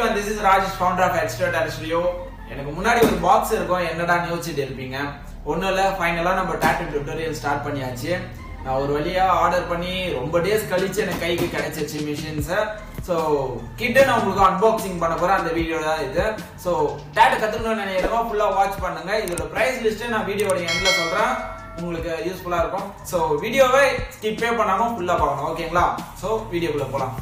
Everyone this is Rajesh founder of extra studio எனக்கு முன்னாடி ஒரு பாக்ஸ் இருக்கும். என்னடா யோசிச்சுட்டு இருப்பீங்க? ஒன்றும் இல்லை. ஃபைனலாக நம்ம டேட்டு டியூட்டோரியல் ஸ்டார்ட் பண்ணியாச்சு. நான் ஒரு வழியாக ஆர்டர் பண்ணி ரொம்ப டேஸ் கழிச்சு எனக்கு கைக்கு கிடைச்சிச்சு மிஷின்ஸை ஸோ கிட்ட நான் உங்களுக்கு அன்பாக்சிங் பண்ண போகிறேன் அந்த வீடியோ தான் இது. ஸோ டேட்டு கற்றுக்கணும்னு நினைக்கிறவங்க ஃபுல்லாக வாட்ச் பண்ணுங்க. இதோட ப்ரைஸ் லிஸ்ட்டு நான் வீடியோட எண்டில் சொல்கிறேன் உங்களுக்கு யூஸ்ஃபுல்லாக இருக்கும். ஸோ வீடியோவை ஸ்கிப்பே பண்ணாமல் ஃபுல்லாக பார்க்கணும். ஓகேங்களா ஸோ வீடியோக்குள்ளே போகலாம்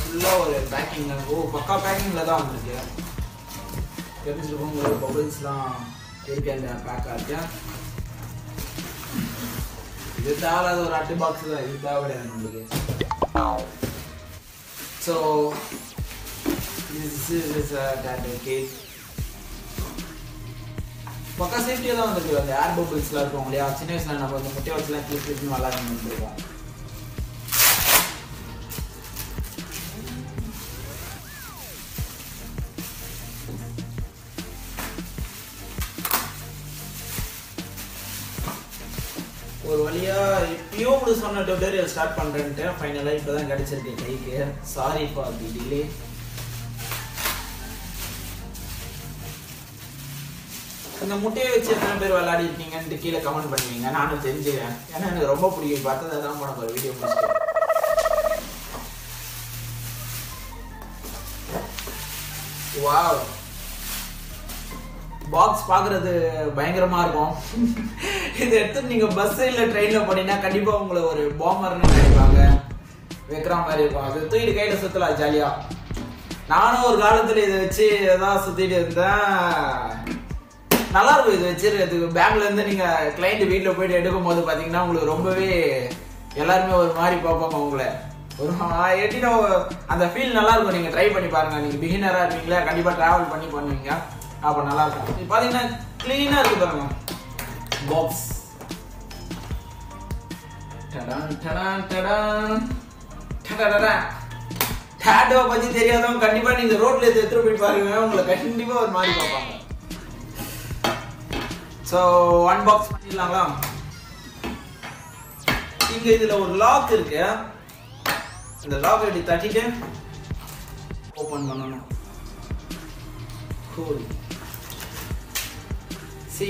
ஃபுல்லாக ஒரு பேக்கிங் ஓ பக்கா பேக்கிங்கில் தான் வந்திருக்கு தெரிஞ்சிருக்கும் உங்களுக்கு பபிள்ஸ்லாம் இருக்கு அந்த பேக்காக இருக்கு இது தேவையில்லாத ஒரு அட்டு பாக்ஸ் தான் இது தேவை கிடையாது நம்மளுக்கு so this is uh, that cake பக்கா சேஃப்டியாக தான் வந்துருக்கு. அந்த ஏர் பபிள்ஸ்லாம் இருக்கும் இல்லையா? சின்ன வயசுல நம்ம அந்த முட்டையை வச்சுலாம் கிளிப் கிளிப்னு நல்லா இருந்துருக்கோம் ஒரு வழியா எப்பயோ முடிச்சு சொன்ன டியூட்டோரியல் ஸ்டார்ட் பண்றேன்ட்டு ஃபைனலா இப்பதான் கிடைச்சிருக்கு. கைக்கு சாரி ஃபார் தி டிலே இந்த முட்டையை வச்சு எத்தனை பேர் விளையாடி இருக்கீங்கன்ட்டு கீழே கமெண்ட் பண்ணுவீங்க. நானும் தெரிஞ்சுக்கிறேன். ஏன்னா எனக்கு ரொம்ப பிடிக்கும். பார்த்தது தான் போன ஒரு வீடியோ முடிச்சுட்டு வா பாக்ஸ் பார்க்குறது பயங்கரமா இருக்கும். இதை எடுத்து நீங்க பஸ் இல்லை ட்ரெயினில் போனீங்கன்னா கண்டிப்பாக உங்களை ஒரு பாம்பர்னு நினைப்பாங்க. வைக்கிற மாதிரி இருக்கும். அது தூக்கிட்டு கையில் சுற்றலாம் ஜாலியாக நானும் ஒரு காலத்தில் இதை வச்சு ஏதாவது சுற்றிட்டு இருந்தேன். நல்லா இருக்கும் இது வச்சிருக்கிறது பேங்க்ல இருந்து நீங்க கிளைண்ட் வீட்டுல போயிட்டு எடுக்கும் போது பாத்தீங்கன்னா உங்களுக்கு ரொம்பவே எல்லாருமே ஒரு மாதிரி பார்ப்பாங்க உங்களை. ஒரு எப்படின்னா அந்த ஃபீல் நல்லா இருக்கும். நீங்க ட்ரை பண்ணி பாருங்க. நீங்க பிகினரா இருப்பீங்களா? கண்டிப்பா டிராவல் பண்ணி பண்ணுவீங்க. அப்ப நல்லா இருக்கும். இது பாத்தீங்கன்னா கிளீனா இருக்கு பாருங்க. பாக்ஸ் டடான் டடான் டடான் டடடடா டேட்டோ பத்தி தெரியாதவங்க கண்டிப்பா நீங்க ரோட்ல எடுத்து எடுத்துட்டு போயிட்டு பாருங்க. உங்களை கண்டிப்பா ஒரு மாதிரி பார்ப்பாங்க. ஸோ அன்பாக்ஸ் பண்ணிடலாங்களா? இங்கே இதில் ஒரு லாக் இருக்கு. இந்த லாக் இப்படி தட்டிட்டு ஓப்பன் பண்ணணும். கூல் சி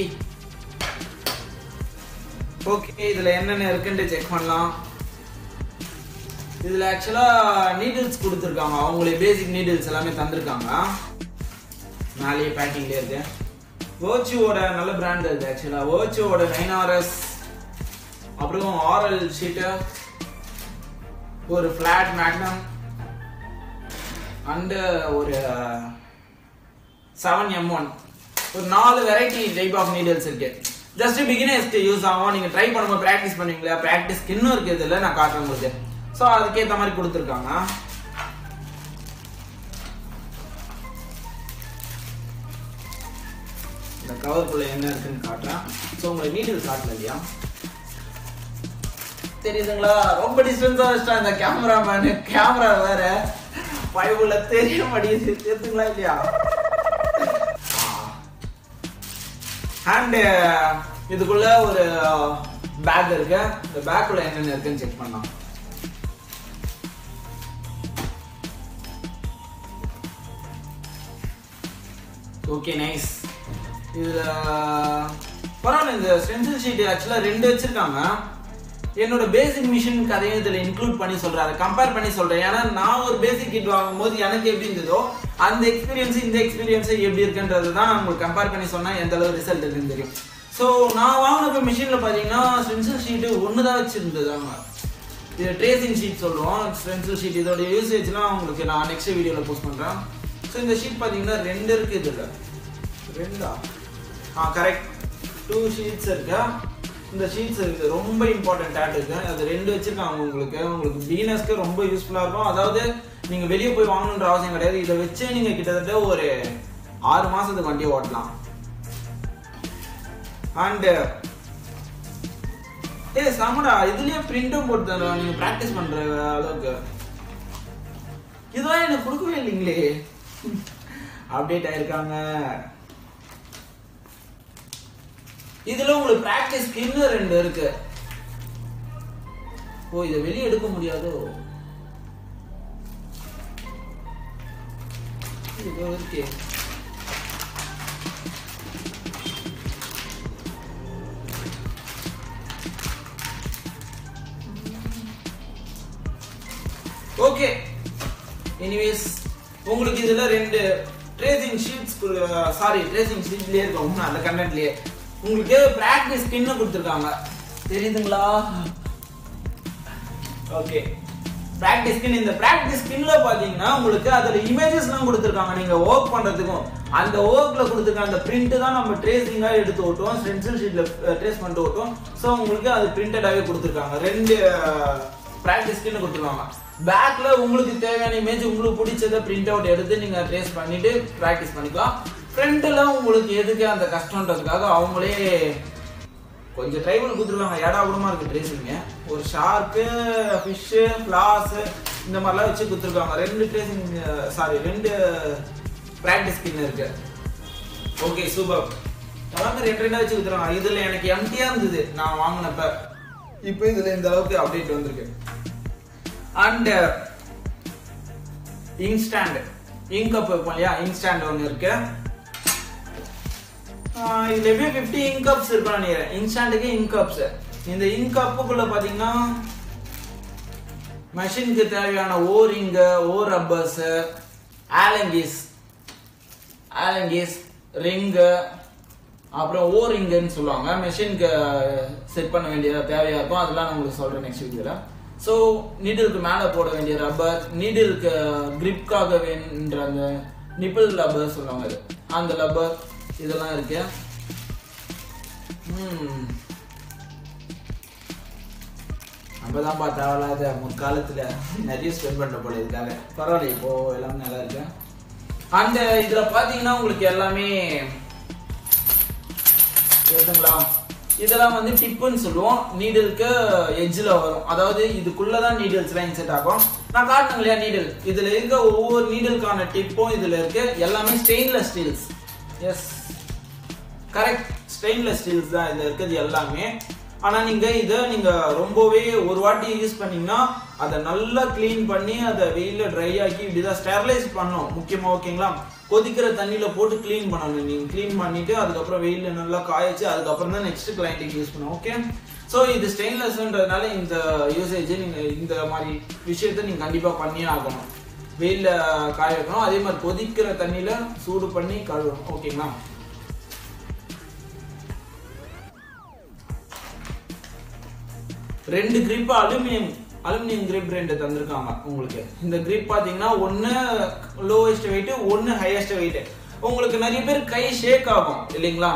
ஓகே இதில் என்னென்ன இருக்குன்ட்டு செக் பண்ணலாம். இதில் ஆக்சுவலாக நீடில்ஸ் கொடுத்துருக்காங்க. அவங்களே பேசிக் நீடில்ஸ் எல்லாமே தந்திருக்காங்க. மேலேயே பேக்கிங்லேயே இருக்கேன் வேர்ச்சுவோட நல்ல பிராண்ட் அது ஆக்சுவலாக வேர்ச்சுவோட நைன் ஆர்எஸ் அப்புறம் ஆரல் ஷீட்டு ஒரு ஃப்ளாட் மேக்னம் அண்டு ஒரு செவன் எம் ஒன் ஒரு நாலு வெரைட்டி டைப் ஆஃப் நீடல்ஸ் இருக்கு. ஜஸ்ட் பிகினர்ஸ்க்கு யூஸ் ஆகும். நீங்கள் ட்ரை பண்ணும்போது ப்ராக்டிஸ் பண்ணுவீங்களா? ப்ராக்டிஸ் இன்னும் இருக்கிறது இல்லை நான் காட்டுறேன் உங்களுக்கு. ஸோ அதுக்கேற்ற மாதிரி கொடுத்துருக்காங்க. கவருக்குள்ளே என்ன இருக்குன்னு காட்டுறேன். ஸோ உங்களுக்கு நீடில் காட்டல இல்லையா? தெரியுதுங்களா? ரொம்ப டிஸ்டன்ஸாக வச்சிட்டா இந்த கேமராமேனு கேமரா வேற. பயவுல தெரிய மாட்டேங்குது. தெரியுதுங்களா இல்லையா? அண்டு இதுக்குள்ள ஒரு பேக் இருக்கு. இந்த பேக்குள்ள என்னென்ன இருக்குன்னு செக் பண்ணலாம். ஓகே நைஸ் இதில் பரவாயில்ல இந்த ஸ்டென்சில் ஷீட் ஆக்சுவலாக ரெண்டு வச்சுருக்காங்க. என்னோட பேசிக் மிஷின் கதையும் இதில் இன்க்ளூட் பண்ணி சொல்றாரு. கம்பேர் பண்ணி சொல்கிறேன் ஏன்னா நான் ஒரு பேசிக் கிட் வாங்கும்போது எனக்கு எப்படி இருந்ததோ அந்த எக்ஸ்பீரியன்ஸ் இந்த எக்ஸ்பீரியன்ஸ் எப்படி இருக்குன்றது தான் நான் உங்களுக்கு கம்பேர் பண்ணி சொன்னால் எந்த அளவு ரிசல்ட் இருக்குன்னு தெரியும். ஸோ நான் வாங்கினப்ப மிஷினில் பார்த்தீங்கன்னா ஸ்டென்சில் ஷீட்டு ஒன்று தான் வச்சுருந்தது அவங்க இது ட்ரேசிங் ஷீட் சொல்லுவோம். ஸ்டென்சில் ஷீட் இதோட யூசேஜ்லாம் உங்களுக்கு நான் நெக்ஸ்ட் வீடியோவில் போஸ்ட் பண்ணுறேன் ஸோ இந்த ஷீட் பார்த்தீங்கன்னா ரெண்டு இருக்குது இதில். ரெண்டா? ஆ கரெக்ட் டூ ஷீட்ஸ் இருக்கா? இந்த ஷீட்ஸ் இருக்கு ரொம்ப இம்பார்ட்டன்ட் ஆட் இருக்கு அது ரெண்டு வச்சிருக்காங்க உங்களுக்கு. உங்களுக்கு பிகினர்ஸ்க்கு ரொம்ப யூஸ்ஃபுல்லாக இருக்கும். அதாவது நீங்கள் வெளியே போய் வாங்கணுன்ற அவசியம் கிடையாது. இதை வச்சு நீங்கள் கிட்டத்தட்ட ஒரு ஆறு மாதத்துக்கு வண்டியை ஓட்டலாம். அண்டு ஏ சாமடா இதுலயே பிரிண்டும் போட்டு நீங்க பிராக்டிஸ் பண்ற அளவுக்கு. இதுதான் எனக்கு கொடுக்கவே இல்லைங்களே. அப்டேட் ஆயிருக்காங்க. இதுல உங்களுக்கு பிராக்டிஸ் இன்னும் ரெண்டு இருக்கு. ஓ இதை வெளியே எடுக்க முடியாதோ? இருக்கே. ஓகே எனிவேஸ் உங்களுக்கு இதுல ரெண்டு ட்ரேசிங் ஷீட்ஸ் சாரி ட்ரேசிங் ஷீட்லயே இருக்கும். அந்த கண்டென்ட்லயே உங்களுக்கு பிராக்டிஸ் ஸ்கின்னு கொடுத்துருக்காங்க. தெரியுதுங்களா? ஓகே பிராக்டிஸ் ஸ்கின் இந்த பிராக்டிஸ் ஸ்கின்ல பாத்தீங்கன்னா உங்களுக்கு அதுல இமேஜஸ்லாம் கொடுத்துருக்காங்க. நீங்க ஒர்க் பண்றதுக்கும். அந்த ஒர்க்ல கொடுத்துருக்க அந்த பிரிண்ட் தான் நம்ம ட்ரேசிங்கா எடுத்து ஓட்டுவோம். ஸ்டென்சில் ஷீட்ல ட்ரேஸ் பண்ணிட்டு ஓட்டுவோம். ஸோ உங்களுக்கு அது பிரிண்டடாகவே கொடுத்துருக்காங்க. ரெண்டு பிராக்டிஸ் ஸ்கின் கொடுத்துருக்காங்க. பேக்ல உங்களுக்கு தேவையான இமேஜ் உங்களுக்கு பிடிச்சத பிரிண்ட் அவுட் எடுத்து நீங்க ட்ரேஸ் பண்ணிட்டு ப்ராக்டிஸ் பண்ணிக்கலாம். ஃப்ரெண்டெல்லாம் உங்களுக்கு எதுக்கு அந்த கஷ்டன்றதுக்காக அவங்களே கொஞ்சம் ட்ரைவல் கொடுத்துருக்காங்க ஏடா கூடமா இருக்குது ட்ரேசிங்க ஒரு ஷார்க்கு ஃபிஷ்ஷு ஃப்ளாஸு இந்த மாதிரிலாம் வச்சு கொடுத்துருக்காங்க. ரெண்டு ட்ரேசிங் சாரி ரெண்டு ப்ராக்டிஸ் ஸ்கின் இருக்கு. ஓகே சூப்பர் எல்லாமே ரெண்டு ரெண்டாக வச்சு கொடுத்துருக்காங்க இதில் எனக்கு எம்டியாக இருந்தது நான் வாங்கினப்ப. இப்போ இதில் இந்த அளவுக்கு அப்டேட் வந்திருக்கு. And instant ink cup ink cup இருக்கும் இல்லையா? இன்ஸ்டாண்ட் ஒன்று இருக்குது ஆஹ் இதுல எப்படியும் ஃபிஃப்டி இங்க் கப்ஸ் இருக்கும் நினைக்கிறேன். இன்ஸ்டாண்டுக்கு இங்க் கப்ஸ் இந்த இங்க் கப்புக்குள்ள பாத்தீங்கன்னா மெஷினுக்கு தேவையான ஓ ரிங்கு ஓ ரப்பர்ஸ் ஆலங்கிஸ் ஆலங்கிஸ் ரிங்கு அப்புறம் ஓ ரிங்குன்னு சொல்லுவாங்க. மெஷினுக்கு செட் பண்ண வேண்டிய தேவையா இருக்கும் அதெல்லாம் நான் உங்களுக்கு சொல்றேன் நெக்ஸ்ட் வீடியோல ஸோ நீடிலுக்கு மேலே போட வேண்டிய ரப்பர் நீடிலுக்கு கிரிப்காக வேணுன்ற அந்த நிப்பிள் ரப்பர் சொல்லுவாங்க அது. அந்த ரப்பர் இதெல்லாம் இருக்கு. ம். நம்ம தான் தேவையில்லாத முற்காலத்துல நிறைய ஸ்பெண்ட் பண்ண போல இதுக்காக. பரவாயில்ல இப்போ எல்லாமே நல்லா இருக்கு. அந்த இதுல பாத்தீங்கன்னா உங்களுக்கு எல்லாமே எதுங்களா? இதெல்லாம் வந்து டிப்புன்னு சொல்லுவோம். நீடிலுக்கு எஜ்ஜில் வரும். அதாவது இதுக்குள்ளதான் நீடில்ஸ்லாம் இன்செட் ஆகும். நான் காட்டுங்க இல்லையா நீடில் இதுல இருக்க ஒவ்வொரு நீடிலுக்கான டிப்பும் இதுல இருக்கு. எல்லாமே stainless steels yes correct stainless steels தான் இதில் இருக்கிறது எல்லாமே. ஆனால் நீங்கள் இதை நீங்கள் ரொம்பவே ஒரு வாட்டி யூஸ் பண்ணிங்கன்னா அதை நல்லா க்ளீன் பண்ணி அதை வெயிலில் ட்ரை ஆக்கி இப்படிதான் ஸ்டெர்லைஸ் பண்ணணும். முக்கியமாக ஓகேங்களா கொதிக்கிற தண்ணியில் போட்டு க்ளீன் பண்ணணும். நீங்கள் க்ளீன் பண்ணிவிட்டு அதுக்கப்புறம் வெயிலில் நல்லா காயச்சு அதுக்கப்புறம் தான் நெக்ஸ்ட் கிளைண்ட்டுக்கு யூஸ் பண்ணணும் ஓகே ஸோ இது ஸ்டெயின்லெஸ்ன்றதுனால இந்த யூசேஜ் நீங்கள் இந்த மாதிரி விஷயத்தை நீங்கள் கண்டிப்பாக பண்ணியே ஆகணும். வெயிலில் காய வைக்கணும் அதே மாதிரி கொதிக்கிற தண்ணியில் சூடு பண்ணி கழுவணும். ஓகேங்களா ரெண்டு கிரிப் அலுமினியம் அலுமினியம் கிரிப் ரெண்டு தந்திருக்காங்க உங்களுக்கு. இந்த கிரிப் பார்த்தீங்கன்னா ஒன்று லோவஸ்ட் வெயிட் ஒன்று ஹையஸ்ட் வெயிட் உங்களுக்கு நிறைய பேர் கை ஷேக் ஆகும் இல்லைங்களா?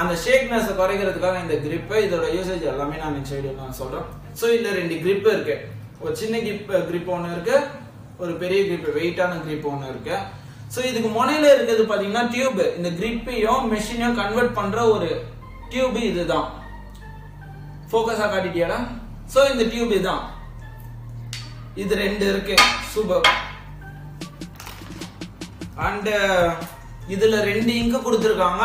அந்த ஷேக்னஸ் குறைக்கிறதுக்காக இந்த கிரிப்பை இதோட யூசேஜ் எல்லாமே நான் இந்த சைடு நான் சொல்கிறேன் ஸோ இதில் ரெண்டு கிரிப் இருக்கு. ஒரு சின்ன கிரிப் கிரிப் ஒன்று இருக்குது ஒரு பெரிய கிரிப் வெயிட்டான கிரிப் ஒன்று இருக்கு. ஸோ இதுக்கு முனையில இருக்கிறது பார்த்தீங்கன்னா டியூப் இந்த கிரிப்பையும் மெஷினையும் கன்வெர்ட் பண்ற ஒரு டியூப் இதுதான். ஃபோக்கஸாக காட்டிட்டியாடா? ஸோ இந்த டியூப் இதுதான் இது ரெண்டு இருக்கு. சூப்பர் அண்ட் இதுல ரெண்டு இங்கு கொடுத்துருக்காங்க.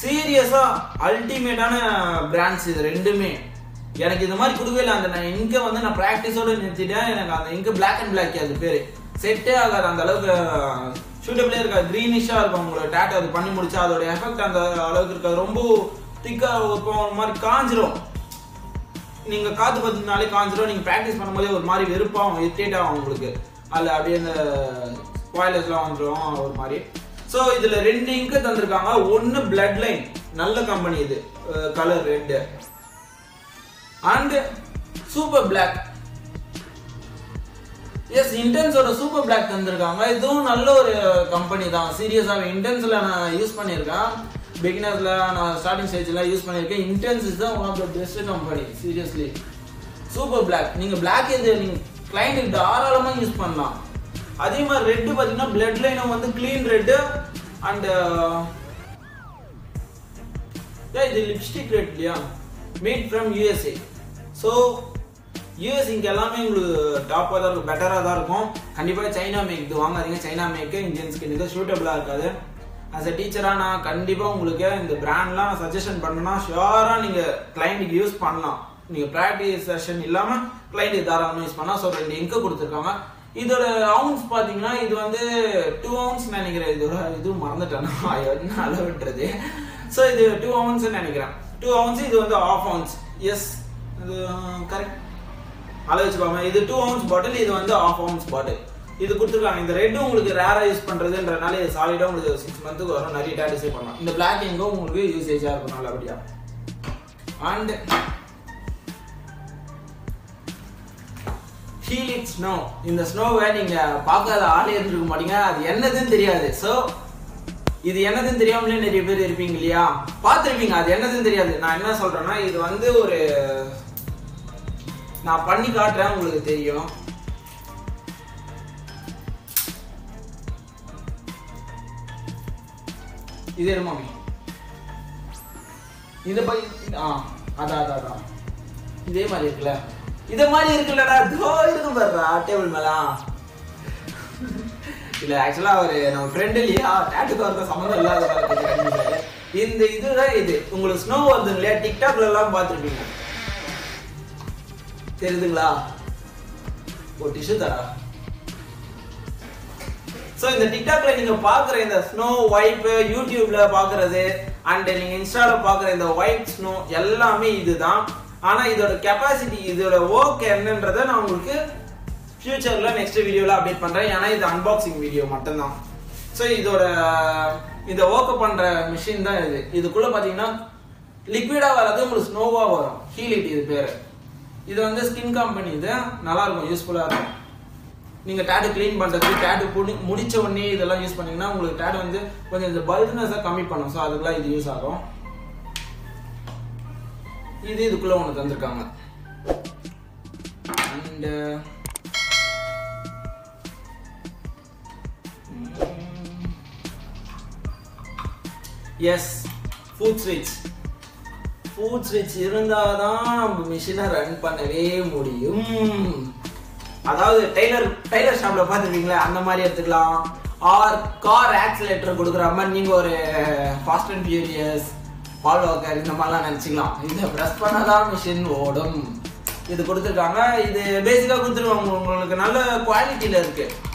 சீரியஸா அல்டிமேட்டான பிராண்ட்ஸ் இது ரெண்டுமே. எனக்கு இது மாதிரி கொடுக்கவே இல்லை அந்த நான் இங்க வந்து நான் ப்ராக்டிஸோட நிறுத்திட்டேன். எனக்கு அந்த இங்கு பிளாக் அண்ட் பிளாக் அது பேரு. செட்டே ஆகாது அந்த அளவுக்கு சூட்டபிளே இருக்காது. க்ரீனிஷா இருக்கும் உங்களோட டேட்டா அது பண்ணி முடிச்சா அதோட எஃபெக்ட் அந்த அளவுக்கு இருக்காது. ரொம்ப திக்கா ஒரு மாதிரி காஞ்சிரும். நீங்க காத்து பத்தினாலே காஞ்சிரும். நீங்க பிராக்டிஸ் பண்ணும்போதே ஒரு மாதிரி வெறுப்பாகும் இரிட்டேட் ஆகும் உங்களுக்கு. அதுல அப்படியே அந்த ஸ்பாய்லர்ஸ்லாம் வந்துடும் ஒரு மாதிரி. ஸோ இதுல ரெண்டு இங்கு தந்திருக்காங்க. ஒன்னு பிளட் லைன் நல்ல கம்பெனி இது. கலர் ரெண்டு. அண்ட் சூப்பர் பிளாக் எஸ் இன்டென்ஸோட சூப்பர் பிளாக் தந்திருக்காங்க. இதுவும் நல்ல ஒரு கம்பெனி தான். சீரியஸாக இன்டென்ஸில் நான் யூஸ் பண்ணியிருக்கேன் பிகினர்ஸில் நான் ஸ்டார்டிங் ஸ்டேஜில் யூஸ் பண்ணியிருக்கேன் இன்டென்ஸ் இஸ் தான் one of the best company seriously super black நீங்கள் பிளாக் இது நீங்கள் கிளைண்ட்டுக்கு தாராளமாக யூஸ் பண்ணலாம். அதே மாதிரி ரெட்டு பார்த்தீங்கன்னா பிளட் லைனும் வந்து க்ளீன் ரெட்டு அண்டு இது லிப்ஸ்டிக் ரெட் இல்லையா? Made from USA so US இங்கே எல்லாமே உங்களுக்கு டாப்பாக தான் இருக்கும் பெட்டராக தான் இருக்கும். கண்டிப்பாக சைனா மேக் இது வாங்காதீங்க. சைனா மேக்கு இந்தியன் ஸ்கின்னுக்கு சூட்டபிளாக இருக்காது. ஆஸ் அ டீச்சராக நான் கண்டிப்பாக உங்களுக்கு இந்த பிராண்ட்லாம் நான் சஜஷன் பண்ணேன்னா ஷியோராக நீங்கள் கிளைண்ட்டுக்கு யூஸ் பண்ணலாம். நீங்கள் ப்ராக்டிஸ் செஷன் இல்லாமல் கிளைண்ட்டுக்கு தாராளமாக யூஸ் பண்ணலாம். ஸோ ரெண்டு இங்கு கொடுத்துருக்காங்க. இதோட அவுன்ஸ் பார்த்தீங்கன்னா இது வந்து டூ அவுன்ஸ் நினைக்கிறேன். இதோட இதுவும் மறந்துட்டேன்னா என்ன அளவுன்றது ஸோ இது டூ அவுன்ஸ் நினைக்கிறேன். டூ அவுன்ஸ் இது வந்து ஆஃப் அவுன்ஸ் எஸ் இது uh, கரெக்ட் அளவு இது டூ அவுன்ஸ் பாட்டில் இது வந்து ஆஃப் அவுன்ஸ் பாட்டில் இது கொடுத்துருக்காங்க. இந்த ரெட்டும் உங்களுக்கு ரேராக யூஸ் பண்ணுறதுன்றனால இது சாலிடாக உங்களுக்கு சிக்ஸ் மந்த்துக்கு வரும். நிறைய டேட் சேவ் பண்ணலாம். இந்த பிளாக் உங்களுக்கு யூசேஜாக இருக்கும். நல்லபடியா அண்ட் ஹீல் ஸ்னோ இந்த ஸ்னோவை நீங்கள் பார்க்காத ஆளே இருந்திருக்க மாட்டீங்க. அது என்னதுன்னு தெரியாது. ஸோ இது என்னதுன்னு தெரியாமலே நிறைய பேர் இருப்பீங்க இல்லையா? பார்த்துருப்பீங்க அது என்னதுன்னு தெரியாது. நான் என்ன சொல்றேன்னா இது வந்து ஒரு நான் பண்ணி காட்டுறேன் உங்களுக்கு தெரியும். இது என்னமாமி இது பை ஆ அதான் அதான் அதான் இதே மாதிரி இருக்குல்ல. இதே மாதிரி இருக்குல்லடா. தோ இருக்கு பாருடா டேபிள் மேல. இல்ல ஆக்சுவலா அவரு நம்ம ஃப்ரெண்ட் இல்லையா டேட்டு வரத சம்மந்தம் இல்லாத இந்த இதுதான் இது. உங்களுக்கு ஸ்னோ வருது இல்லையா டிக்டாக்ல எல்லாம் பார்த்துருப்பீங்க. தெரியுதுங்களா? ஒரு டிஷ்யூ தரா? ஸோ இந்த டிக்டாக்ல நீங்க பாக்குற இந்த ஸ்னோ வைப் யூடியூப்ல பாக்குறது அண்ட் நீங்க இன்ஸ்டால பாக்குற இந்த ஒயிட் ஸ்னோ எல்லாமே இதுதான். ஆனா இதோட கெப்பாசிட்டி இதோட ஒர்க் என்னன்றத நான் உங்களுக்கு ஃப்யூச்சரில் நெக்ஸ்ட் வீடியோவில் அப்டேட் பண்ணுறேன் ஏன்னா இது அன்பாக்சிங் வீடியோ மட்டும்தான். ஸோ இதோட இதை ஓக்க பண்ணுற மிஷின் தான் இது. இதுக்குள்ளே பார்த்தீங்கன்னா லிக்விடாக வராது உங்களுக்கு ஸ்னோவாக வரும். ஹீலிட் இது பேர். இது வந்து ஸ்கின் கம்பெனி இது. நல்லாயிருக்கும் யூஸ்ஃபுல்லாக இருக்கும். நீங்கள் டேட்டு க்ளீன் பண்ணுறது டேட்டு புடி முடிச்ச உடனே இதெல்லாம் யூஸ் பண்ணீங்கன்னா உங்களுக்கு டேட் வந்து கொஞ்சம் இந்த பல்க்னஸை கம்மி பண்ணும். ஸோ அதுக்கெல்லாம் இது யூஸ் ஆகும். இது இதுக்குள்ளே ஒன்று தந்திருக்காங்க. அண்டு எஸ் ஃபுட் ஸ்விட்ச் ஃபுட் ஸ்விட்ச் இருந்தால் தான் நம்ம மிஷினை ரன் பண்ணவே முடியும். அதாவது டெய்லர் டெய்லர் ஷாப்பில் பார்த்துருக்கீங்களா? அந்த மாதிரி எடுத்துக்கலாம். ஆர் கார் ஆக்சிலேட்டர் கொடுக்குற மாதிரி நீங்கள் ஒரு Fast and Furious Paul Walker இந்த மாதிரிலாம் நினச்சிக்கலாம். இதை ப்ரெஸ் பண்ணாதான் மிஷின் ஓடும். இது கொடுத்துருக்காங்க. இது பேசிக்காக கொடுத்துருவாங்க. உங்களுக்கு நல்ல குவாலிட்டியில் இருக்குது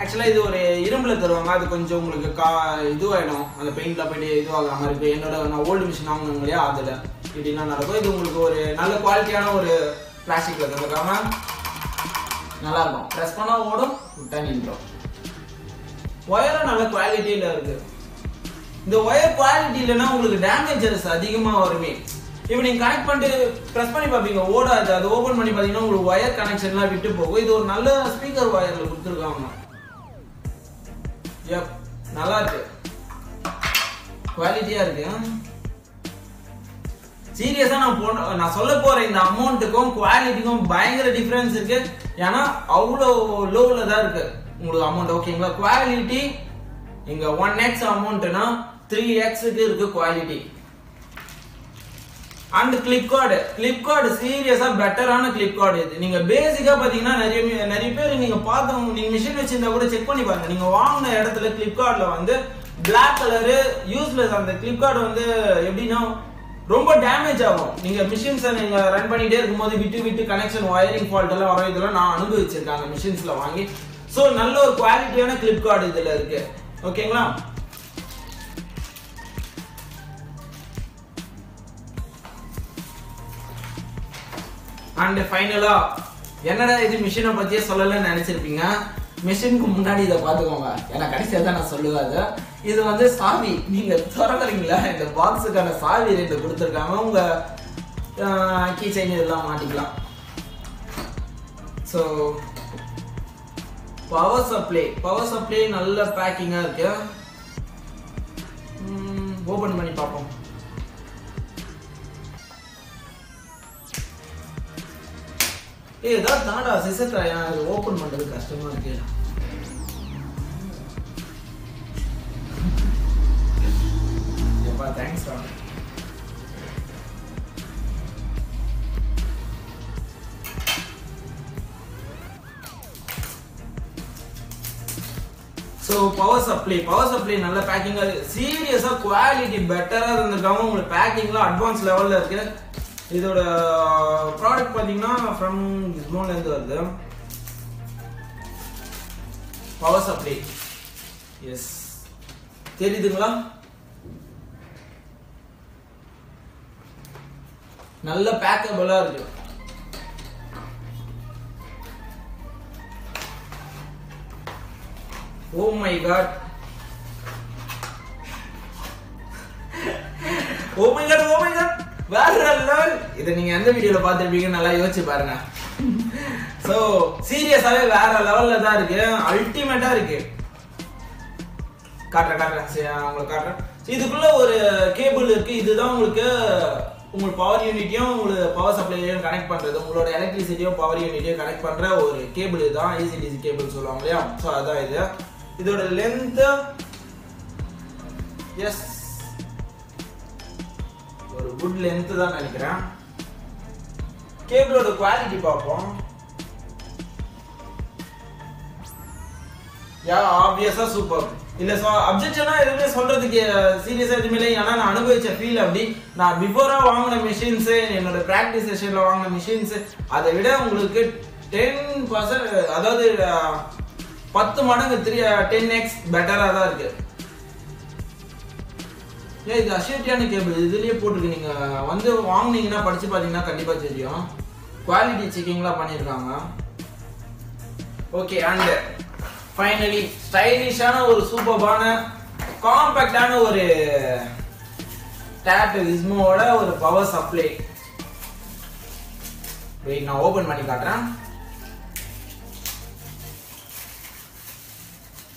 ஆக்சுவலாக இது ஒரு இரும்பில் தருவாங்க. அது கொஞ்சம் உங்களுக்கு கா இதுவாயிடும். அந்த பெயிண்டில் போயிட்டு இதுவாகிற மாதிரி இருக்குது என்னோட நான் ஓல்டு மிஷின் வாங்கணும் இல்லையா? அதில் இப்படிலாம் நடக்கும். இது உங்களுக்கு ஒரு நல்ல குவாலிட்டியான ஒரு பிளாஸ்டிக்கில் தந்துருக்காம நல்லா இருக்கும் ப்ரெஸ் பண்ணால் ஓடும் விட்டா நின்றோம் ஒயரும் நல்ல குவாலிட்டியில் இருக்குது இந்த ஒயர் குவாலிட்டி இல்லைன்னா உங்களுக்கு டேமேஜஸ் அதிகமாக வருமே. இப்போ நீங்கள் கனெக்ட் பண்ணிட்டு ப்ரெஸ் பண்ணி பார்ப்பீங்க. ஓடாது. அது ஓபன் பண்ணி பார்த்தீங்கன்னா உங்களுக்கு ஒயர் கனெக்ஷன்லாம் விட்டு போகும். இது ஒரு நல்ல ஸ்பீக்கர் ஒயரில் கொடுத்துருக்காங்க. எப் நல்லா இருக்கு. குவாலிட்டியா இருக்கு சீரியஸா நான் போன நான் சொல்ல போற இந்த அமௌண்ட்டுக்கும் குவாலிட்டிக்கும் பயங்கர டிஃபரன்ஸ் இருக்கு. ஏன்னா அவ்வளோ லோவில் தான் இருக்கு. உங்களுக்கு அமௌண்ட் ஓகேங்களா குவாலிட்டி இங்க ஒன் எக்ஸ் அமௌண்ட்னா த்ரீ எக்ஸுக்கு இருக்கு குவாலிட்டி அண்ட் கிளிப்கார்டு கிளிப்கார்டு சீரியஸா பெட்டரான கிளிப்கார்டு இது. நீங்க பேசிக்கா பாத்தீங்கன்னா நிறைய நிறைய பேர் நீங்க பார்த்தவங்க நீங்க மிஷின் வச்சிருந்தா கூட செக் பண்ணி பாருங்க. நீங்க வாங்கின இடத்துல கிளிப்கார்ட்ல வந்து பிளாக் கலரு யூஸ்லெஸ் அந்த கிளிப்கார்டு வந்து எப்படின்னா ரொம்ப டேமேஜ் ஆகும். நீங்க மிஷின்ஸை நீங்க ரன் பண்ணிட்டே இருக்கும்போது விட்டு விட்டு கனெக்ஷன் ஒயரிங் ஃபால்ட் எல்லாம் வர இதெல்லாம் நான் அனுபவிச்சிருக்காங்க மிஷின்ஸ்ல வாங்கி. சோ நல்ல ஒரு குவாலிட்டியான கிளிப்கார்டு இதுல இருக்கு. ஓகேங்களா அண்ட் ஃபைனலா என்னடா இது மிஷினை பத்தியே சொல்லலன்னு நினைச்சிருப்பீங்க? மிஷினுக்கு முன்னாடி இதை பார்த்துக்கோங்க. ஏன்னா கடைசியாக தான் நான் சொல்லுவேன் இது வந்து சாவி. நீங்க திறக்கிறீங்களா? இந்த பாக்ஸுக்கான சாவி ரெண்டு கொடுத்துருக்காங்க. உங்க கீ செயின் இதெல்லாம் மாட்டிக்கலாம். So power supply power supply நல்ல பேக்கிங்காக இருக்கு. ஓபன் பண்ணி பார்ப்போம். ஏ ஏதாவது தாண்டா சிசட்ராயா அது ஓப்பன் பண்ணுறது கஷ்டமாக இருக்கு? எப்பா thanks so power supply power supply நல்ல பேக்கிங்காக இருக்குது சீரியஸாக குவாலிட்டி பெட்டராக இருந்திருக்காங்க உங்களுக்கு பேக்கிங்லாம் அட்வான்ஸ் லெவலில் இருக்குது இதோட ப்ராடக்ட் பார்த்தீங்கன்னா ஃப்ரம் ஜிஸ்மோன்லேருந்து வருது. பவர் சப்ளை எஸ் தெரியுதுங்களா? நல்ல பேக்கபிளாக இருக்கு. ஓ my god oh my god oh my god வேற லெவல். இதை நீங்க எந்த வீடியோல பார்த்துருப்பீங்கன்னு நல்லா யோசிச்சு பாருங்க. சோ சீரியஸாவே வேற லெவல்ல தான் இருக்கு. அல்டிமேட்டா இருக்கு. காட்டுறேன் காட்டுறேன். சரி உங்களுக்கு காட்டுறேன். இதுக்குள்ள ஒரு கேபிள் இருக்கு. இதுதான் உங்களுக்கு உங்களுக்கு பவர் யூனிட்டையும் உங்களுக்கு பவர் சப்ளையும் கனெக்ட் பண்றது. உங்களோட எலக்ட்ரிசிட்டியும் பவர் யூனிட்டையும் கனெக்ட் பண்ற ஒரு கேபிள் இதுதான். ஏசிடிசி கேபிள் சொல்லுவாங்க இல்லையா? ஸோ அதான் இது. இதோட லென்த் எஸ் ஒரு குட் லென்த் தான் நினைக்கிறேன். கேபிளோட குவாலிட்டி பார்ப்போம். யா ஆப்வியஸா சூப்பர் இல்ல சோ அப்ஜெக்ஷனா எதுவுமே சொல்றதுக்கு சீரியஸா எதுவுமே இல்லை. ஏன்னா நான் அனுபவிச்ச ஃபீல் அப்படி. நான் பிஃபோரா வாங்கின மிஷின்ஸ் என்னோட பிராக்டிஸ் செஷன்ல வாங்கின மிஷின்ஸ் அதை விட உங்களுக்கு டென் பர்சன்ட் அதாவது பத்து மடங்கு த்ரீ டென் எக்ஸ் பெட்டரா தான் இருக்கு. ஏன் இது அஷியட்டியான கேபிள் இதுலேயே போட்டுருக்கு. நீங்கள் வந்து வாங்குனீங்கன்னா படித்து பார்த்தீங்கன்னா கண்டிப்பாக தெரியும். குவாலிட்டி செக்கிங்லாம் பண்ணியிருக்காங்க ஓகே அண்ட் ஃபைனலி ஸ்டைலிஷான ஒரு சூப்பர்பான காம்பேக்டான ஒரு டேப் விஸ்மோட ஒரு பவர் சப்ளை வெயிட் நான் ஓபன் பண்ணி காட்டுறேன்.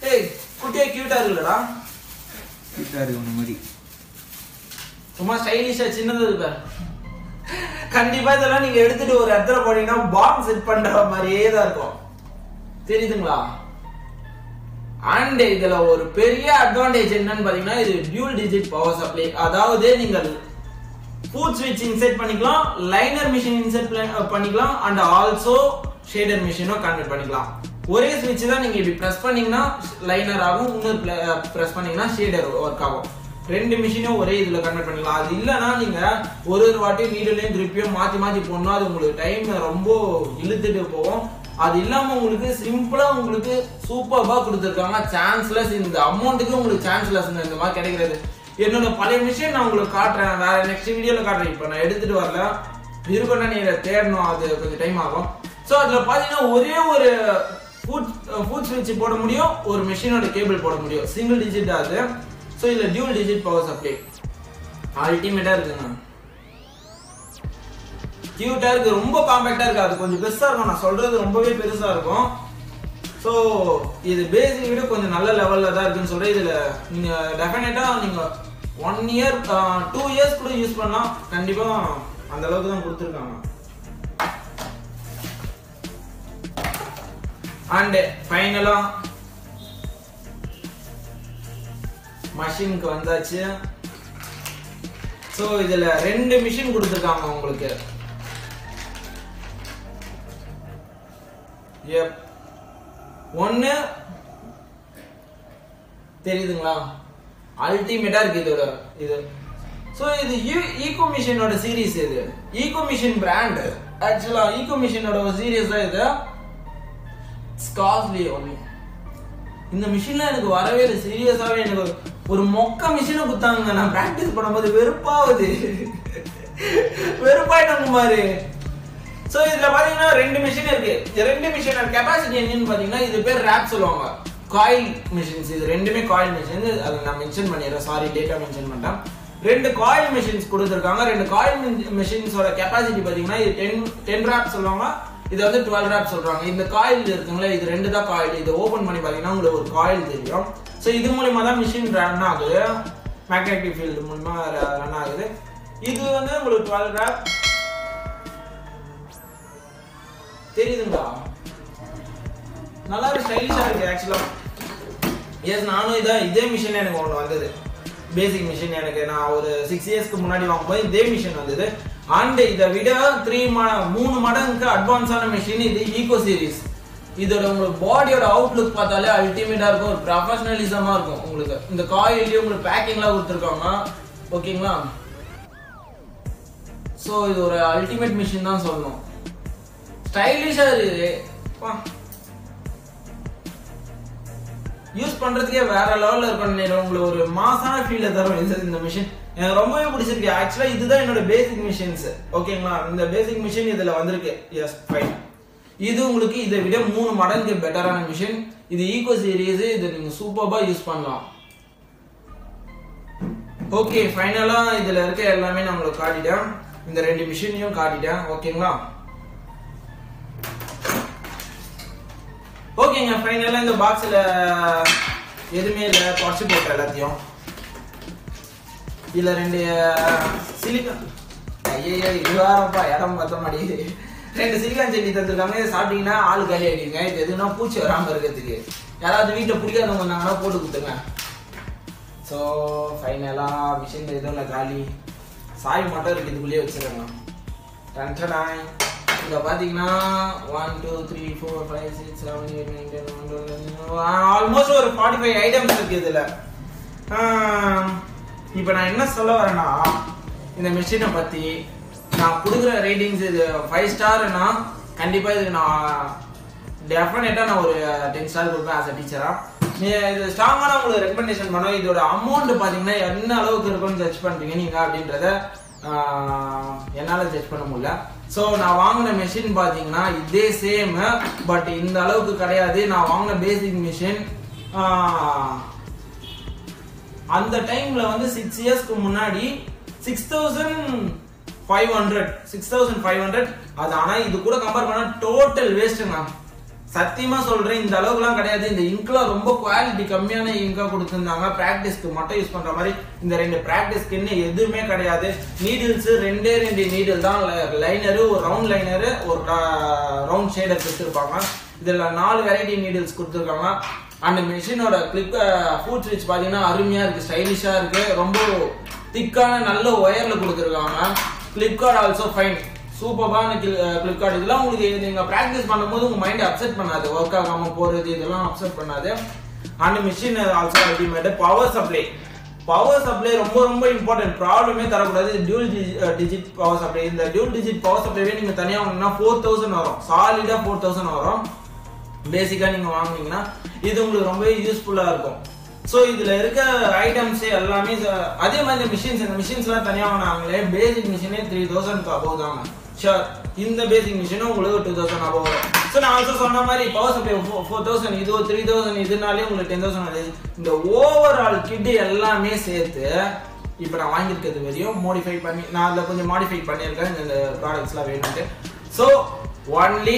ஏய் குட்டியா கியூட்டா இருக்குல்லடா. கியூட்டா இருக்கு மாதிரி. சும்மா ஸ்டைலிஷா சின்னது இருப்ப கண்டிப்பா இதெல்லாம் நீங்க எடுத்துட்டு ஒரு இடத்துல போனீங்கன்னா பாம் செட் பண்ற மாதிரியே தான் இருக்கும். தெரியுதுங்களா? அண்ட் இதுல ஒரு பெரிய அட்வான்டேஜ் என்னன்னு பாத்தீங்கன்னா இது டியூல் டிஜிட் பவர் சப்ளை அதாவது நீங்கள் ஃபுட் ஸ்விட்ச் இன்செர்ட் பண்ணிக்கலாம் லைனர் மிஷின் இன்செர்ட் பண்ணிக்கலாம் அண்ட் ஆல்சோ ஷேடர் மிஷினும் கன்வெர்ட் பண்ணிக்கலாம். ஒரே ஸ்விட்ச் தான் நீங்க இப்படி பிரஸ் பண்ணீங்கன்னா லைனர் ஆகும் இன்னொரு பிரஸ் பண்ணீங்கன்னா ஷேடர் ஒர்க் ஆகும். ரெண்டு மிஷினும் ஒரே இதுல கன்வெர்ட் பண்ணிக்கலாம். அது இல்லைன்னா நீங்க ஒரு ஒரு வாட்டியும் நீடலையும் திருப்பியும் மாத்தி மாத்தி போடணும் அது உங்களுக்கு டைம் ரொம்ப இழுத்துட்டு போகும். அது இல்லாம உங்களுக்கு சிம்பிளா உங்களுக்கு சூப்பர்பா கொடுத்துருக்காங்க. சான்ஸ்லெஸ் இந்த அமௌண்ட்டுக்கு உங்களுக்கு சான்ஸ்லெஸ் இந்த மாதிரி கிடைக்கிறது. என்னோட பழைய மிஷின் நான் உங்களுக்கு காட்டுறேன். வேற நெக்ஸ்ட் வீடியோல காட்டுறேன். இப்போ நான் எடுத்துட்டு வரல. இருக்கணும்னா நீங்க தேடணும். அது கொஞ்சம் டைம் ஆகும். ஸோ அதில் பார்த்தீங்கன்னா ஒரே ஒரு ஃபுட் ஃபுட் ஸ்விட்ச் போட முடியும். ஒரு மிஷினோட கேபிள் போட முடியும். சிங்கிள் டிஜிட் அது. ஸோ இதில் டியூல் டிஜிட் பவர் சப்ளை அல்டிமேட்டாக இருக்குங்க. கியூட்டாக இருக்குது ரொம்ப காம்பேக்டாக இருக்குது அது கொஞ்சம் பெருசாக இருக்கும். நான் சொல்கிறது ரொம்பவே பெருசாக இருக்கும். ஸோ இது பேசிக் விட கொஞ்சம் நல்ல லெவலில் தான் இருக்குன்னு சொல்கிறேன் இதில் நீங்கள் டெஃபினட்டாக நீங்கள் ஒன் இயர் டூ இயர்ஸ் கூட யூஸ் பண்ணால் கண்டிப்பாக அந்த அளவுக்கு தான் கொடுத்துருக்காங்க. அண்ட் ஃபைனலாக மஷினுக்கு வந்தாச்சு. ஸோ இதில் ரெண்டு மிஷின் கொடுத்துருக்காங்க உங்களுக்கு. எப் ஒன்னு தெரியுதுங்களா? அல்டிமேட்டாக இருக்கு இதோட இது. ஸோ இது ஈகோ மிஷினோட சீரீஸ் இது. ஈகோ மிஷின் பிராண்ட் ஆக்சுவலா ஈகோ மிஷினோட ஒரு சீரீஸ் தான் இது ஸ்காஸ்லி ஒன்று இந்த மிஷினில் எனக்கு வரவே இல்லை. சீரியஸாகவே எனக்கு ஒரு- மொக்க மிஷினை குத்தாங்க நான் பிராக்டிஸ் பண்ணும்போது வெறுப்பாகுது. வெறுப்பாயிட்டாங்க மாதிரி சோ இதுல பாத்தீங்கன்னா ரெண்டு மிஷின் இருக்கு. ரெண்டு மிஷினோட கெபாசிட்டி என்னன்னு பாத்தீங்கன்னா இது பேர் ரேப் சொல்லுவாங்க. காயில் மிஷின்ஸ் இது ரெண்டுமே காயில் மிஷின் அதை நான் மென்ஷன் பண்ணிடுறேன். சாரி டேட்டா மென்ஷன் பண்ணிட்டேன். ரெண்டு காயில் மிஷின்ஸ் கொடுத்துருக்காங்க. ரெண்டு காயில் மிஷின்ஸோட கெப்பாசிட்டி பாத்தீங்கன்னா இது டென் டென் ரேப் சொல்லுவாங்க. இது வந்து டுவெல் ரேப் சொல்றாங்க. இந்த காயில் இருக்குங்களா இது ரெண்டு தான் காயில் இதை ஓபன் பண்ணி பாத்தீங்கன்னா உங்களுக்கு ஒரு காயில் தெரியும். ஸோ இது மூலியமா தான் மிஷின் ரன் ஆகுது. மேக்னெட்டிக் ஃபீல்டு மூலியமா ரன் ஆகுது. இது வந்து உங்களுக்கு டுவெல் ரேப் தெரியுதுங்களா? நல்லா ஸ்டைலிஷா இருக்கு ஆக்சுவலா எஸ் நானும் இதான் இதே மிஷின் எனக்கு ஒன்று வந்தது. பேசிக் மிஷின் எனக்கு நான் ஒரு சிக்ஸ் இயர்ஸ்க்கு முன்னாடி வாங்கும்போது இதே மிஷின் வந்தது. அண்ட் இதை விட த்ரீ மூணு மடங்கு அட்வான்ஸான மிஷின் இது ஈகோ சீரிஸ் இதோட உங்களுக்கு பாடியோட அவுட்லுக் பார்த்தாலே அல்டிமேட்டாக இருக்கும் ஒரு ப்ரொஃபஷனலிசமாக இருக்கும். உங்களுக்கு இந்த காயிலேயே உங்களுக்கு பேக்கிங்லாம் கொடுத்துருக்காங்க ஓகேங்களா ஸோ இது ஒரு அல்டிமேட் மிஷின் தான் சொல்லணும். ஸ்டைலிஷாக இருக்குது வா. யூஸ் பண்ணுறதுக்கே வேற லெவலில் இருக்கும் உங்களுக்கு ஒரு மாசான ஃபீலில் தரும் இது இந்த மிஷின் எனக்கு ரொம்பவே பிடிச்சிருக்கு. ஆக்சுவலா இதுதான் என்னோட பேசிக் மிஷின்ஸ் ஓகேங்களா இந்த பேசிக் மிஷின் இதுல வந்திருக்கு. எஸ் ஃபைன் இது உங்களுக்கு இதை விட மூணு மடங்கு பெட்டரான மிஷின் இது ஈகோ சீரீஸ் இது நீங்க சூப்பர்பா யூஸ் பண்ணலாம். ஓகே ஃபைனலா இதுல இருக்க எல்லாமே நான் உங்களுக்கு காட்டிட்டேன். இந்த ரெண்டு மிஷினையும் காட்டிட்டேன். ஓகேங்களா ஓகேங்க ஃபைனலா இந்த பாக்ஸ்ல எதுவுமே இல்லை. குறைச்சி போட்டேன் எல்லாத்தையும். இதில் ரெண்டு சிலிக்கான் ஐயோ இதுவாரப்பா இடம் பார்த்த மாடி ரெண்டு சிலிக்கான் செடி தந்துருக்காங்க. இதை சாப்பிட்டீங்கன்னா ஆள் காலி ஆகிடுங்க இது எதுனா பூச்சி வராமல் இருக்கிறதுக்கு. யாராவது வீட்டில் பிடிக்காதவங்க வந்தாங்கன்னா போட்டு கொடுத்துங்க ஸோ ஃபைனலாக மிஷின் எதுவும் காலி. சாய் மட்டும் இருக்கு இதுக்குள்ளேயே வச்சிருக்காங்க டன்டனாய் இங்க பார்த்தீங்கன்னா one two three four five six seven eight nine ten almost ஒரு ஃபார்ட்டி ஃபைவ் ஐட்டம்ஸ் இருக்குது இதில் இப்போ நான் என்ன சொல்ல வரேன்னா இந்த மிஷினை பத்தி நான் கொடுக்குற ரேட்டிங்ஸ் இது ஃபைவ் ஸ்டார்னா கண்டிப்பா இதுக்கு நான் டெஃபினட்டா நான் ஒரு டென் ஸ்டார் கொடுப்பேன் ஆஸ் அ டீச்சரா நீங்கள் இது ஸ்ட்ராங்கான உங்களுக்கு ரெக்கமெண்டேஷன் பண்ணுவோம் இதோட அமௌண்ட் பாத்தீங்கன்னா என்ன அளவுக்கு இருக்கும்னு ஜட்ஜ் பண்றீங்க நீங்க அப்படின்றத என்னால் என்னால ஜட்ஜ் பண்ண முடியல. ஸோ நான் வாங்கின மெஷின் பாத்தீங்கன்னா இதே சேம் பட் இந்த அளவுக்கு கிடையாது. நான் வாங்கின பேசிக் மிஷின் அந்த டைம்ல வந்து சிக்ஸ் இயர்ஸ்க்கு முன்னாடி six thousand five hundred six thousand five hundred அது ஆனா இது கூட கம்பேர் பண்ணா டோட்டல் வேஸ்ட்டுங்க சத்தியமா சொல்றேன் இந்த அளவுக்குலாம் கிடையாது. இந்த இங்க்லாம் ரொம்ப குவாலிட்டி கம்மியான இங்கா கொடுத்துருந்தாங்க. பிராக்டிஸ்க்கு மட்டும் யூஸ் பண்ற மாதிரி இந்த ரெண்டு பிராக்டிஸ்க்கு இன்னும் எதுவுமே கிடையாது. நீடில்ஸ் ரெண்டே ரெண்டு நீடில் தான் லைனரு ஒரு ரவுண்ட் லைனரு ஒரு ரவுண்ட் ஷேடர் கொடுத்துருப்பாங்க. இதுல நாலு வெரைட்டி நீடில்ஸ் கொடுத்துருக்காங்க. அந்த மிஷினோட கிளிப் ஃபுட் ஸ்விட்ச் பார்த்தீங்கன்னா அருமையா இருக்கு ஸ்டைலிஷா இருக்கு. ரொம்ப திக்கான நல்ல ஒயர்ல கொடுத்துருக்காங்க. ஃப்ளிப்கார்ட் ஆல்சோ ஃபைன் சூப்பரான கிளிப்கார்ட் இதெல்லாம் உங்களுக்கு நீங்க பிராக்டிஸ் பண்ணும்போது உங்க மைண்ட் அப்செட் பண்ணாது. ஒர்க் ஆகாம போறது இதெல்லாம் அப்செட் பண்ணாது. And machine also ultimate power supply power supply ரொம்ப ரொம்ப இம்பார்ட்டன்ட் ப்ராப்ளமே தரக்கூடாது. டியூல் டிஜிட் பவர் சப்ளை இந்த டியூல் டிஜிட் பவர் சப்ளைவே நீங்க தனியாக வாங்கினா ஃபோர் தௌசண்ட் வரும். சாலிடா ஃபோர் தௌசண்ட் வரும். பேசிக்காக நீங்கள் வாங்குனீங்கன்னா இது உங்களுக்கு ரொம்ப யூஸ்ஃபுல்லாக இருக்கும். ஸோ இதில் இருக்க ஐட்டம்ஸ் எல்லாமே அதே மாதிரி இந்த மிஷின்ஸ் இந்த மிஷின்ஸ்லாம் தனியாக வாங்கினாங்களே பேசிக் மிஷினே த்ரீ தௌசண்ட் அபவ் தாங்க. ஷோர் இந்த பேசிக் மிஷினும் உங்களுக்கு டூ தௌசண்ட் அபோவ் வரும். ஸோ நான் ஆல்சோ சொன்ன மாதிரி பவர் சப்ளை ஃபோர் தௌசண்ட் இதுவோ த்ரீ தௌசண்ட் இதுனாலே உங்களுக்கு டென் தௌசண்ட் வருது இந்த ஓவரால் கிட் எல்லாமே சேர்த்து இப்போ நான் வாங்கியிருக்கிறது வரையும் மோடிஃபை பண்ணி நான் அதில் கொஞ்சம் மாடிஃபை பண்ணியிருக்கேன். இந்த ப்ராடக்ட்ஸ்லாம் வேணும்ட்டு. So only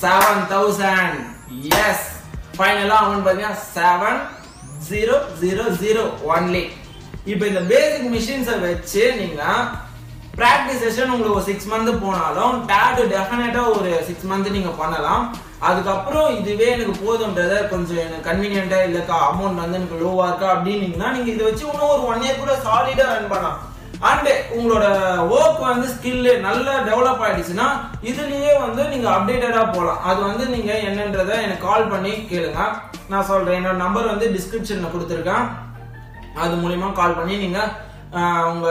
seven thousand yes ஃபைனலாக அமௌண்ட் பார்த்தீங்கன்னா seven zero zero zero only இப்போ இந்த பேசிக் மிஷின்ஸை வச்சு நீங்கள் ப்ராக்டிஸ் செஷன் உங்களுக்கு ஒரு சிக்ஸ் மந்த் போனாலும் டேட் டெஃபினட்டாக ஒரு சிக்ஸ் மந்த் நீங்கள் பண்ணலாம். அதுக்கப்புறம் இதுவே எனக்கு போதுன்றத கொஞ்சம் எனக்கு கன்வீனியண்ட்டாக இல்லைக்கா அமௌண்ட் வந்து எனக்கு லோவாக இருக்கா அப்படின்னீங்கன்னா நீங்கள் இதை வச்சு இன்னும் ஒரு ஒன் இயர் கூட சாலிடாக ரன் பண்ணலாம். அண்ட் உங்களோட ஒர்க் வந்து ஸ்கில் நல்லா டெவலப் ஆயிடுச்சுன்னா இதுலயே வந்து நீங்க அப்டேட்டடா போகலாம் அது வந்து நீங்க என்னன்றத எனக்கு கால் பண்ணி கேளுங்க. நான் சொல்றேன். என்னோட நம்பர் வந்து டிஸ்கிரிப்ஷன்ல கொடுத்துருக்கேன். அது மூலியமா கால் பண்ணி நீங்க உங்க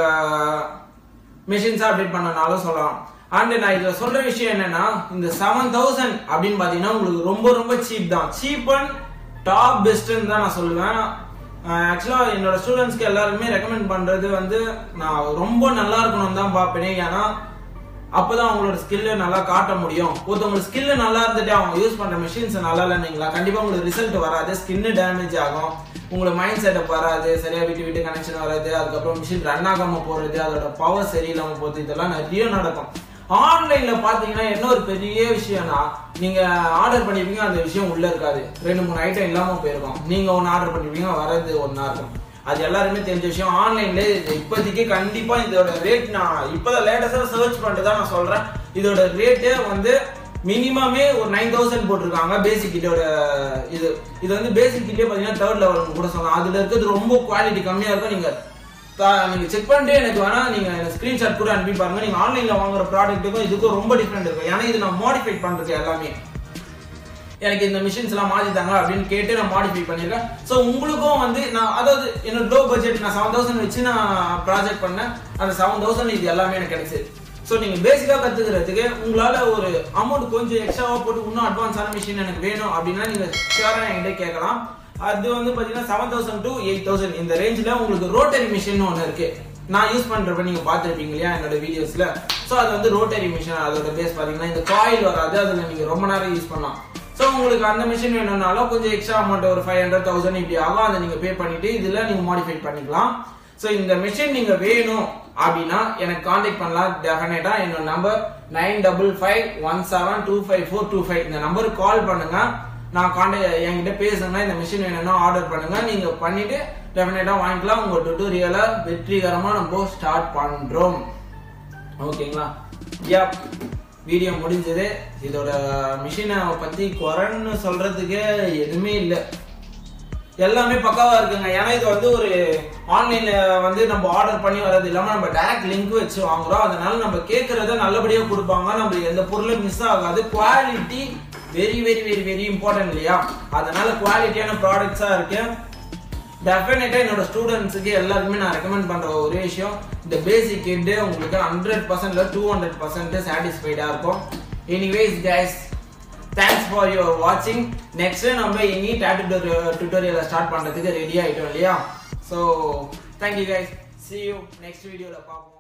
மிஷின்ஸ் அப்டேட் பண்ணனாலும் சொல்லலாம். அண்ட் நான் இதுல சொல்ற விஷயம் என்னன்னா இந்த செவன் தௌசண்ட் அப்படின்னு பாத்தீங்கன்னா உங்களுக்கு ரொம்ப ரொம்ப சீப் தான். சீப் அண்ட் டாப் பெஸ்ட்ன்னு தான் நான் சொல்லுவேன். ஆக்சுவலாக என்னோட ஸ்டூடெண்ட்ஸ்க்கு எல்லாருமே ரெக்கமெண்ட் பண்ணுறது வந்து நான் ரொம்ப நல்லா இருக்கணும் தான் பார்ப்பேனே ஏன்னா அப்போதான் அவங்களோட ஸ்கில்லு நல்லா காட்ட முடியும். ஒருத்தவங்க ஸ்கில்லு நல்லா இருந்துட்டு அவங்க யூஸ் பண்ணுற மிஷின்ஸ் நல்லா இல்லைங்களா கண்டிப்பாக உங்களுக்கு ரிசல்ட் வராது. ஸ்கின்னு டேமேஜ் ஆகும். உங்களுக்கு மைண்ட் செட்டப் வராது. சரியா விட்டு விட்டு கனெக்ஷன் வராது. அதுக்கப்புறம் மிஷின் ரன் ஆகாமல் போகிறது அதோட பவர் சரியில்லாமல் போகிறது இதெல்லாம் நிறைய நடக்கும். ஆன்லைன்ல பாத்தீங்கன்னா என்ன ஒரு பெரிய விஷயம்னா நீங்க ஆர்டர் பண்ணிருப்பீங்க அந்த விஷயம் உள்ள இருக்காது. ரெண்டு மூணு ஐட்டம் இல்லாம போயிருக்கும். நீங்க ஒன்னு ஆர்டர் பண்ணிருப்பீங்க வரது ஒன்னா இருக்கும். அது எல்லாருமே தெரிஞ்ச விஷயம். ஆன்லைன்ல இப்போதைக்கு கண்டிப்பா இதோட ரேட் நான் இப்பதான் லேட்டஸ்டா சர்ச் பண்ணிட்டு தான் நான் சொல்றேன். இதோட ரேட்டு வந்து மினிமமே ஒரு நைன் தௌசண்ட் போட்டிருக்காங்க பேசிக் கிட்டோட இது. இது வந்து பேசிக் கிட்டே பார்த்தீங்கன்னா தேர்ட் லெவல் கூட சொல்லலாம். அதுல இருக்கிறது ரொம்ப குவாலிட்டி கம்மியா இருக்கும். நீங்க நீங்கள் செக் பண்ணிட்டு எனக்கு வேணா நீங்க ஸ்க்ரீன்ஷாட் கூட அனுப்பி பாருங்கள் நீங்கள் ஆன்லைனில் வாங்குற ப்ராடக்ட்டுக்கும் இதுக்கும் ரொம்ப டிஃப்ரெண்ட் இருக்கும். ஏன்னா இது நான் மாடிஃபை பண்ணுறது எல்லாமே. எனக்கு இந்த மிஷின்ஸ்லாம் மாற்றி தாங்க அப்படின்னு கேட்டு நான் மாடிஃபை பண்ணியிருக்கேன் ஸோ உங்களுக்கும் வந்து நான் அதாவது என்னோட லோ பட்ஜெட் நான் செவன் தௌசண்ட் வச்சு நான் ப்ராஜெக்ட் பண்ணேன். அந்த செவன் தௌசண்ட் இது எல்லாமே எனக்கு கிடைச்சிது. ஸோ நீங்கள் பேசிக்காக கற்றுக்கிறதுக்கு உங்களால் ஒரு அமௌண்ட் கொஞ்சம் எக்ஸ்ட்ராவாக போட்டு இன்னும் அட்வான்ஸான மிஷின் எனக்கு வேணும் அப்படின்னா நீங்கள் ஷியரா என்கிட்ட கேட்கலாம். அது வந்து பாத்தீங்கன்னா seven thousand to eight thousand இந்த ரேஞ்சில் உங்களுக்கு ரோட்டரி மிஷின் ஒன்று இருக்கு. நான் யூஸ் பண்ணுறப்ப நீங்கள் பார்த்துருப்பீங்க இல்லையா என்னோட வீடியோஸில் ஸோ அது வந்து ரோட்டரி மிஷின் அதோட பேஸ் பார்த்தீங்கன்னா இந்த காயில் வராது அதில் நீங்கள் ரொம்ப நேரம் யூஸ் பண்ணலாம். ஸோ உங்களுக்கு அந்த மிஷின் வேணும்னாலும் கொஞ்சம் எக்ஸ்ட்ரா அமௌண்ட் ஒரு ஃபைவ் ஹண்ட்ரட் தௌசண்ட் இப்படி ஆகும் அதை நீங்கள் பே பண்ணிட்டு இதில் நீங்கள் மாடிஃபை பண்ணிக்கலாம். ஸோ இந்த மிஷின் நீங்கள் வேணும் அப்படின்னா எனக்கு காண்டாக்ட் பண்ணலாம். டெஃபினட்டா என்னோட number nine double five one seven two five four two five இந்த நம்பருக்கு கால் பண்ணுங்கள் நான் காண்டாக்ட் என்கிட்ட பேசுங்க இந்த மிஷின் வேணும்னா ஆர்டர் பண்ணுங்க. நீங்க பண்ணிட்டு டெஃபினட்டா வாங்கிக்கலாம். உங்க டுட்டோரியலை வெற்றிகரமா நம்ம ஸ்டார்ட் பண்றோம். ஓகேங்களா யா வீடியோ முடிஞ்சது. இதோட மிஷினை பத்தி குறைன்னு சொல்றதுக்கு எதுவுமே இல்லை. எல்லாமே பக்காவா இருக்குங்க. ஏன்னா இது வந்து ஒரு ஆன்லைன்ல வந்து நம்ம ஆர்டர் பண்ணி வர்றது இல்லாம நம்ம டைரக்ட் லிங்க் வச்சு வாங்குறோம். அதனால நம்ம கேட்கறத நல்லபடியா கொடுப்பாங்க. நம்ம எந்த பொருளும் மிஸ் ஆகாது. Quality very very very very important இல்லையா? அதனால குவாலிட்டியான ப்ராடக்ட்ஸா இருக்கு. டெஃபினட்டா என்னோட ஸ்டூடெண்ட்ஸுக்கு எல்லாருக்குமே நான் ரெக்கமெண்ட் பண்ற ஒரே விஷயம் இந்த பேசிக் கிட் உங்களுக்கு ஹண்ட்ரட் பர்சன்ட்ல டூ ஹண்ட்ரட் பர்சன்ட் சாட்டிஸ்ஃபைடா இருக்கும். Anyways guys thanks for your வாட்சிங் நெக்ஸ்ட் நம்ம இனி டேட்டு டுட்டோரியலை ஸ்டார்ட் பண்ணுறதுக்கு ரெடி ஆகிட்டோம் இல்லையா? So thank you guys see you next வீடியோவில் பார்ப்போம்.